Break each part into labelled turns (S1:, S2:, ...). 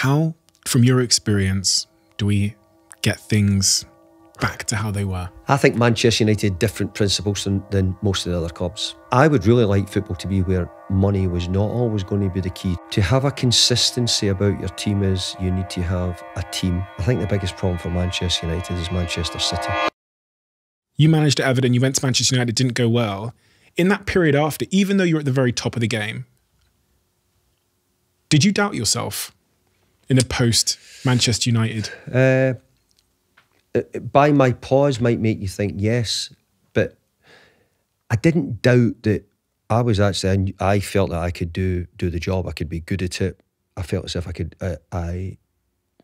S1: How, from your experience, do we get things back to how they were?
S2: I think Manchester United different principles than, than most of the other clubs. I would really like football to be where money was not always going to be the key. To have a consistency about your team is you need to have a team. I think the biggest problem for Manchester United is Manchester City.
S1: You managed at Everton, you went to Manchester United, didn't go well. In that period after, even though you're at the very top of the game, did you doubt yourself in a post Manchester United?
S2: Uh, by my pause might make you think yes, but I didn't doubt that I was actually. I felt that I could do do the job. I could be good at it. I felt as if I could. Uh, I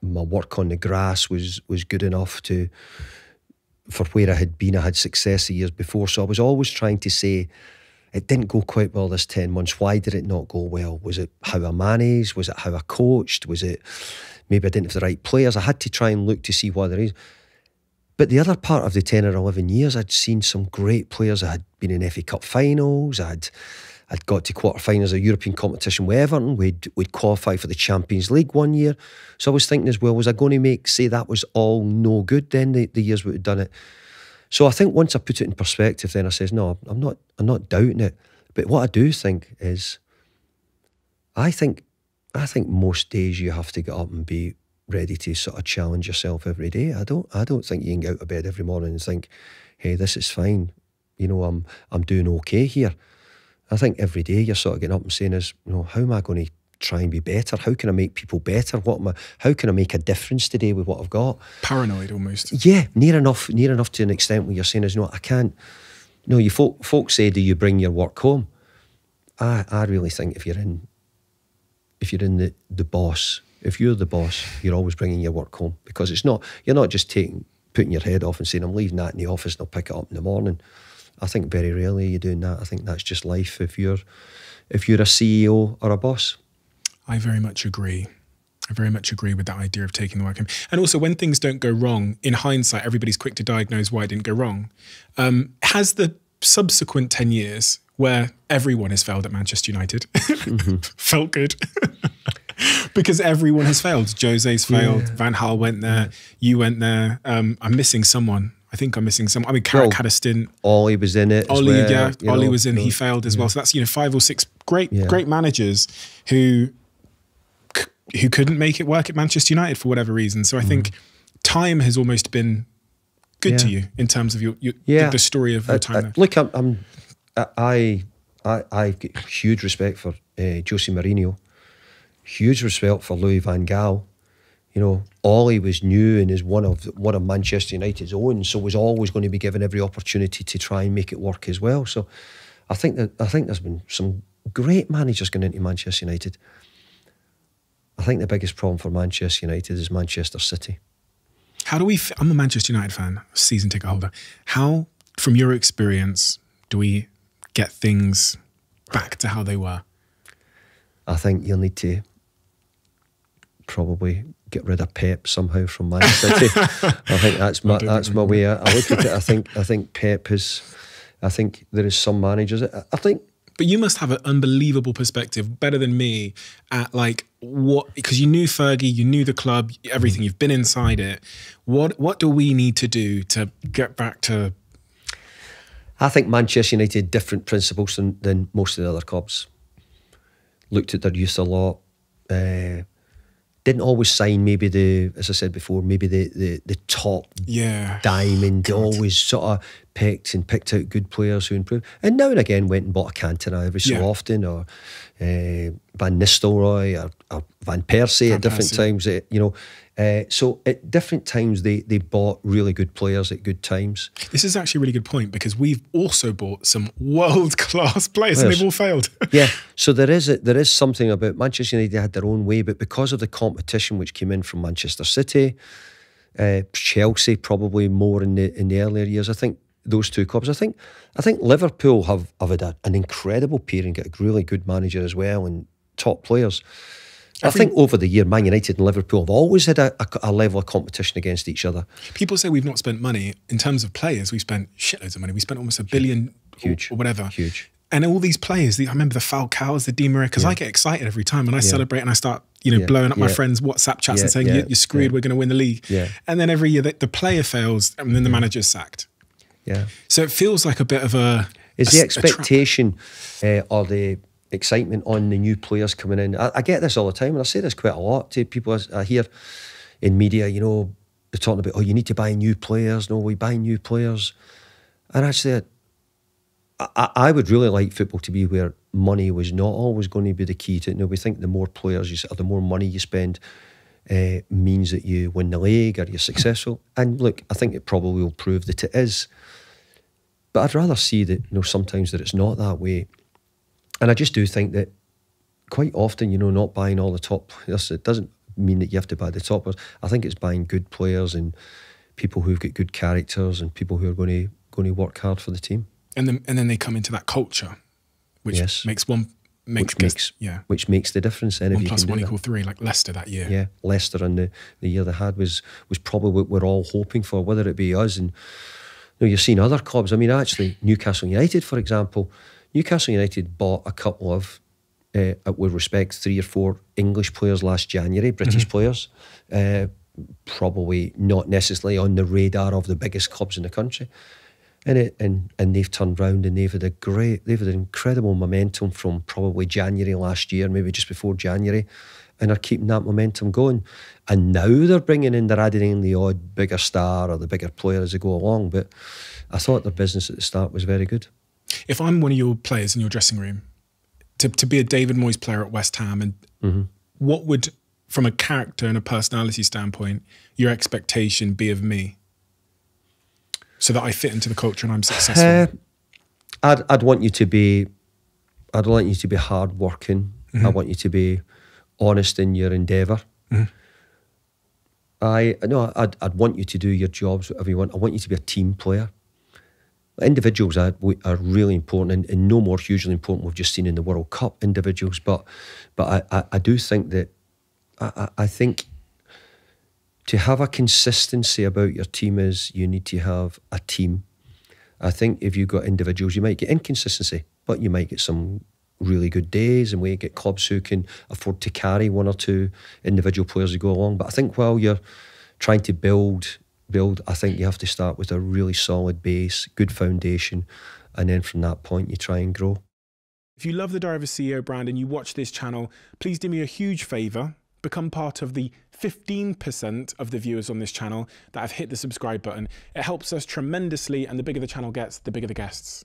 S2: my work on the grass was was good enough to for where I had been. I had success the years before, so I was always trying to say. It didn't go quite well this 10 months. Why did it not go well? Was it how I managed? Was it how I coached? Was it maybe I didn't have the right players? I had to try and look to see why there is. But the other part of the 10 or 11 years, I'd seen some great players. I had been in FA Cup finals. I'd, I'd got to quarterfinals of European competition with Everton. We'd, we'd qualify for the Champions League one year. So I was thinking as well, was I going to make, say that was all no good then, the, the years we had done it? So I think once I put it in perspective, then I says, no, I'm not, I'm not doubting it. But what I do think is, I think, I think most days you have to get up and be ready to sort of challenge yourself every day. I don't I don't think you can get out of bed every morning and think, hey, this is fine. You know, I'm I'm doing okay here. I think every day you're sort of getting up and saying is, you know, how am I going to try and be better? How can I make people better? What am I how can I make a difference today with what I've got?
S1: Paranoid almost.
S2: Yeah, near enough, near enough to an extent where you're saying is no, I can't no, you folk folks say, do you bring your work home? I I really think if you're in if you're in the, the boss if you're the boss, you're always bringing your work home because it's not, you're not just taking, putting your head off and saying, I'm leaving that in the office and I'll pick it up in the morning. I think very rarely you're doing that. I think that's just life if you're, if you're a CEO or a boss.
S1: I very much agree. I very much agree with that idea of taking the work home. And also, when things don't go wrong, in hindsight, everybody's quick to diagnose why it didn't go wrong. Um, has the subsequent 10 years where everyone has failed at Manchester United mm-hmm. felt good? because everyone has failed. Jose's failed. Yeah. Van Gaal went there. You went there. Um, I'm missing someone. I think I'm missing someone. I mean, Carrick well, had a stint.
S2: Ole was in it.
S1: Ole, well, yeah, Ole know, was in. He failed as yeah. well. So that's you know five or six great, great managers who who couldn't make it work at Manchester United for whatever reason. So I mm. think time has almost been good yeah. to you in terms of your, your yeah. the, the, story of your time. I,
S2: I, look, I'm, I'm, I I I get huge respect for uh, Jose Mourinho huge respect for Louis Van Gaal. You know, Ole was new and is one of one of Manchester United's own, so was always going to be given every opportunity to try and make it work as well. So, I think that I think there's been some great managers going into Manchester United. I think the biggest problem for Manchester United is Manchester City.
S1: How do we? I'm a Manchester United fan, season ticket holder. How, from your experience, do we get things back to how they were?
S2: I think you'll need to probably get rid of Pep somehow from Man City. I think that's my that's my way. I, I look at it. I think I think Pep is. I think there is some managers. I think.
S1: But you must have an unbelievable perspective, better than me, at like what because you knew Fergie, you knew the club, everything. You've been inside it. What what do we need to do to get back to?
S2: I think Manchester United different principles than, than most of the other clubs. Looked at their youth a lot. Uh, didn't always sign maybe the as I said before maybe the the, the top
S1: yeah
S2: diamond God. always sort of picked and picked out good players who improved and now and again went and bought a Cantona every so yeah. often or uh, Van Nistelrooy or, or Van Persie Van at different Persie. times uh, you know uh, so at different times they they bought really good players at good times.
S1: This is actually a really good point because we've also bought some world class players, and they've all failed.
S2: yeah, so there is a, there is something about Manchester United had their own way, but because of the competition which came in from Manchester City, uh, Chelsea probably more in the in the earlier years. I think those two clubs. I think I think Liverpool have have had a, an incredible period and get a really good manager as well and top players. I, think, think, over the year, Man United and Liverpool have always had a, a, a, level of competition against each other.
S1: People say we've not spent money in terms of players. We've spent shitloads of money. We spent almost a billion, huge, or, or whatever,
S2: huge.
S1: And all these players, the, I remember the Falcao's, the Di Maria, because yeah. I get excited every time and I yeah. celebrate and I start you know,
S2: Yeah,
S1: blowing up my friends' WhatsApp chats and saying
S2: yeah,
S1: "You- you're screwed, we're going to win the league.
S2: Yeah.
S1: And then every year the, the player fails and then the manager's sacked.
S2: Yeah.
S1: So it feels like a bit of a.
S2: Is
S1: a
S2: the
S1: s- a trap.
S2: expectation uh, or the excitement on the new players coming in? I, I get this all the time, and I say this quite a lot to people I hear in media. You know, they're talking about, oh, you need to buy new players. No, we buy new players, and actually, I, I, I would really like football to be where money was not always going to be the key to it. No, we think the more players you, or the more money you spend. Uh, means that you win the league or you're successful. And look, I think it probably will prove that it is. But I'd rather see that, you know, sometimes that it's not that way. And I just do think that quite often, you know, not buying all the top players, it doesn't mean that you have to buy the top players. I think it's buying good players and people who've got good characters and people who are going to going to work hard for the team.
S1: And then, and then they come into that culture, which
S2: Yes.
S1: makes one. Makes,
S2: Which makes
S1: yeah.
S2: which makes the difference. And if
S1: One
S2: you
S1: plus
S2: can
S1: one
S2: that.
S1: equal three, like Leicester that year.
S2: Yeah, Leicester and the, the year they had was was probably what we're all hoping for, whether it be us and you know, you're seeing other clubs. I mean, actually, Newcastle United, for example, Newcastle United bought a couple of, uh, with respect, three or four English players last January, British players, uh, probably not necessarily on the radar of the biggest clubs in the country. And, it, and and they've turned round and they've had a great, they've had an incredible momentum from probably January last year, maybe just before January, and are keeping that momentum going. And now they're bringing in, they're adding in the odd bigger star or the bigger player as they go along. But I thought their business at the start was very good.
S1: If I'm one of your players in your dressing room, to, to be a David Moyes player at West Ham, and
S2: Mm-hmm.
S1: what would, from a character and a personality standpoint, your expectation be of me? So that I fit into the culture and I'm successful.
S2: Uh, I'd I'd want you to be, I'd want you to be hardworking. I want you to be honest in your endeavour. I no, I'd I'd want you to do your jobs whatever you want. I want you to be a team player. Individuals are, are really important and, and no more hugely important we've just seen in the World Cup individuals, but but I, I, I do think that I, I think to have a consistency about your team is you need to have a team. I think if you've got individuals, you might get inconsistency, but you might get some really good days, and we get clubs who can afford to carry one or two individual players to go along. But I think while you're trying to build, build, I think you have to start with a really solid base, good foundation, and then from that point you try and grow.
S1: If you love the a CEO brand and you watch this channel, please do me a huge favour. Become part of the 15% of the viewers on this channel that have hit the subscribe button. It helps us tremendously, and the bigger the channel gets, the bigger the guests.